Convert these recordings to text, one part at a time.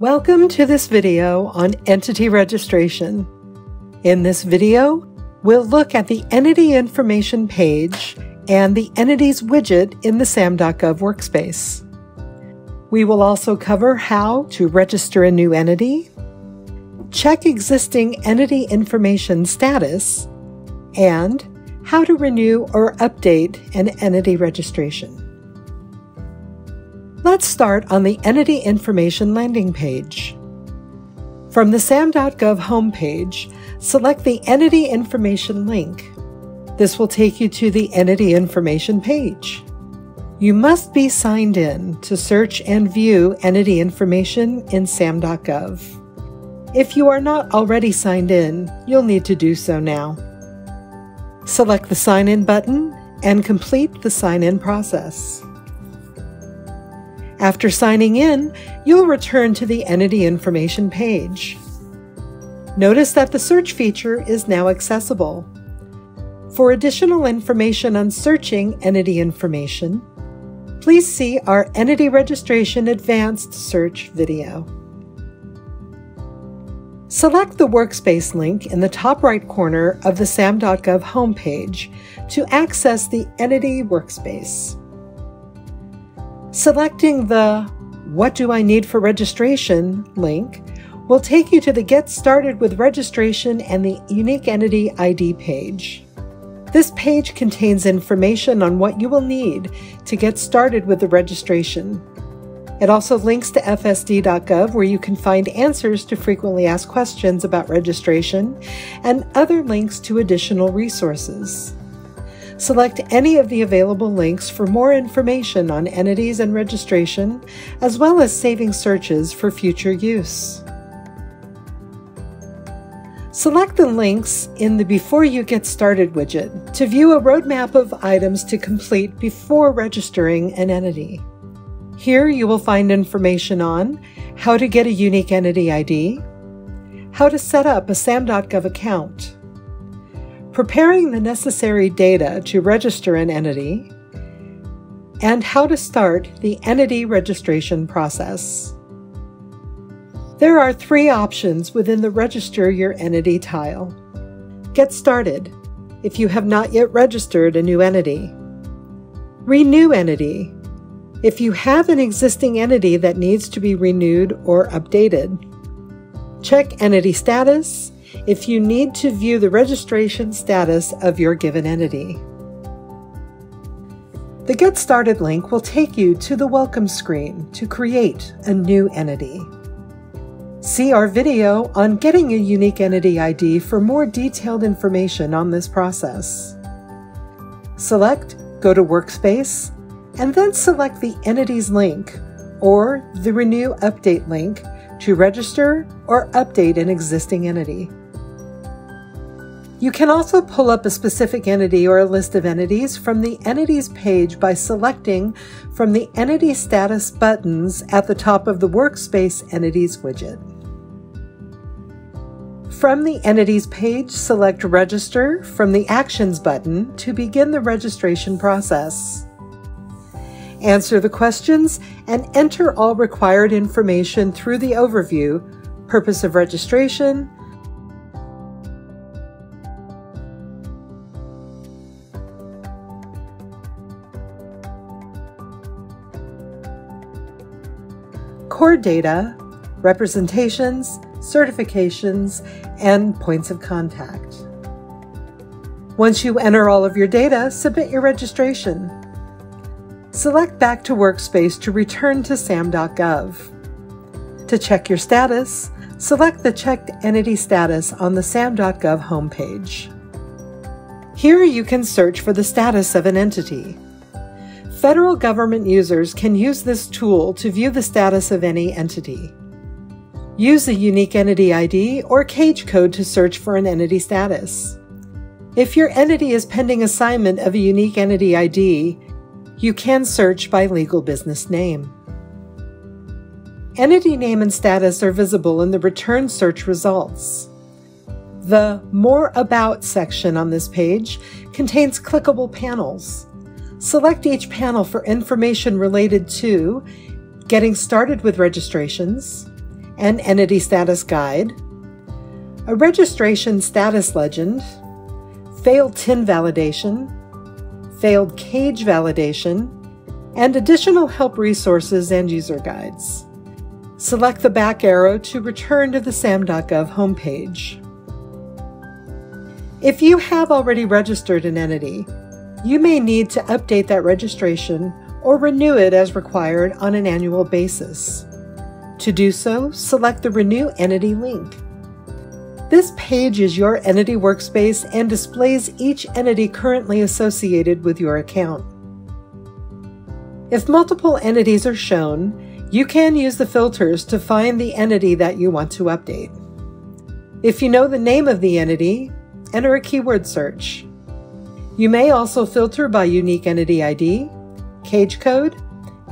Welcome to this video on entity registration. In this video, we'll look at the entity information page and the entities widget in the SAM.gov workspace. We will also cover how to register a new entity, check existing entity information status, and how to renew or update an entity registration. Let's start on the Entity Information landing page. From the SAM.gov homepage, select the Entity Information link. This will take you to the Entity Information page. You must be signed in to search and view entity information in SAM.gov. If you are not already signed in, you'll need to do so now. Select the Sign In button and complete the sign in process. After signing in, you'll return to the Entity Information page. Notice that the search feature is now accessible. For additional information on searching entity information, please see our Entity Registration Advanced Search video. Select the Workspace link in the top right corner of the SAM.gov homepage to access the Entity Workspace. Selecting the What Do I Need for Registration link will take you to the Get Started with Registration and the Unique Entity ID page. This page contains information on what you will need to get started with the registration. It also links to FSD.gov where you can find answers to frequently asked questions about registration and other links to additional resources. Select any of the available links for more information on entities and registration, as well as saving searches for future use. Select the links in the Before You Get Started widget to view a roadmap of items to complete before registering an entity. Here you will find information on how to get a unique entity ID, how to set up a SAM.gov account, preparing the necessary data to register an entity, and how to start the entity registration process. There are three options within the Register Your Entity tile. Get started if you have not yet registered a new entity. Renew entity if you have an existing entity that needs to be renewed or updated. Check entity status if you need to view the registration status of your given entity. The Get Started link will take you to the Welcome screen to create a new entity. See our video on getting a unique entity ID for more detailed information on this process. Select Go to Workspace, and then select the Entities link or the Renew Update link to register or update an existing entity. You can also pull up a specific entity or a list of entities from the Entities page by selecting from the Entity Status buttons at the top of the Workspace Entities widget. From the Entities page, select Register from the Actions button to begin the registration process. Answer the questions and enter all required information through the overview, purpose of registration, core data, representations, certifications, and points of contact. Once you enter all of your data, submit your registration. Select Back to Workspace to return to SAM.gov. To check your status, select the Checked Entity Status on the SAM.gov homepage. Here you can search for the status of an entity. Federal government users can use this tool to view the status of any entity. Use a unique entity ID or CAGE code to search for an entity status. If your entity is pending assignment of a unique entity ID, you can search by legal business name. Entity name and status are visible in the return search results. The More About section on this page contains clickable panels. Select each panel for information related to getting started with registrations, an entity status guide, a registration status legend, failed TIN validation, failed cage validation, and additional help resources and user guides. Select the back arrow to return to the SAM.gov homepage. If you have already registered an entity, you may need to update that registration or renew it as required on an annual basis. To do so, select the Renew Entity link. This page is your entity workspace and displays each entity currently associated with your account. If multiple entities are shown, you can use the filters to find the entity that you want to update. If you know the name of the entity, enter a keyword search. You may also filter by unique entity ID, cage code,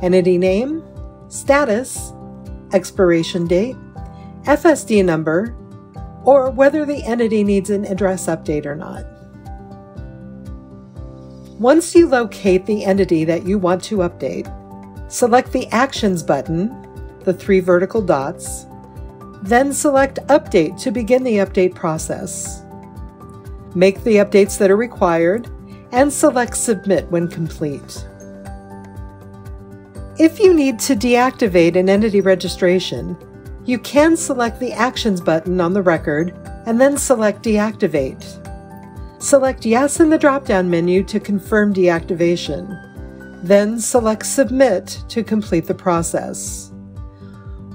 entity name, status, expiration date, FSD number, or whether the entity needs an address update or not. Once you locate the entity that you want to update, select the Actions button, the three vertical dots, then select Update to begin the update process. Make the updates that are required and select Submit when complete. If you need to deactivate an entity registration, you can select the Actions button on the record and then select Deactivate. Select Yes in the drop-down menu to confirm deactivation. Then select Submit to complete the process.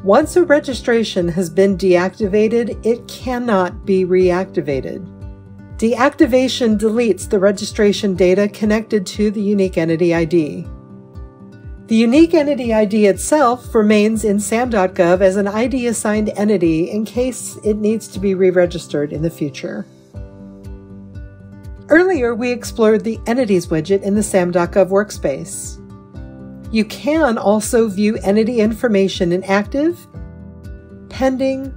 Once a registration has been deactivated, it cannot be reactivated. Deactivation deletes the registration data connected to the unique entity ID. The unique entity ID itself remains in SAM.gov as an ID assigned entity in case it needs to be re registered in the future. Earlier, we explored the Entities widget in the SAM.gov workspace. You can also view entity information in active, pending,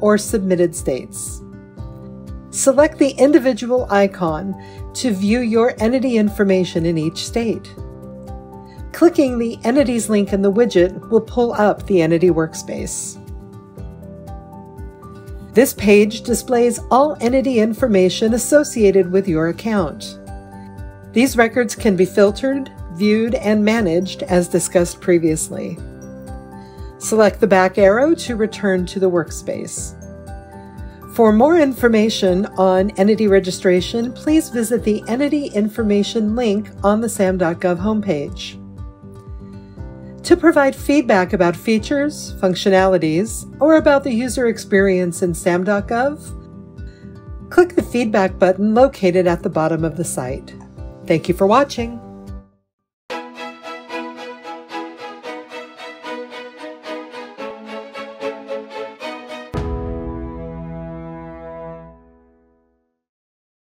or submitted states. Select the individual icon to view your entity information in each state. Clicking the Entities link in the widget will pull up the Entity workspace. This page displays all entity information associated with your account. These records can be filtered, viewed, and managed as discussed previously. Select the back arrow to return to the workspace. For more information on entity registration, please visit the Entity Information link on the SAM.gov homepage. To provide feedback about features, functionalities, or about the user experience in SAM.gov, click the feedback button located at the bottom of the site. Thank you for watching.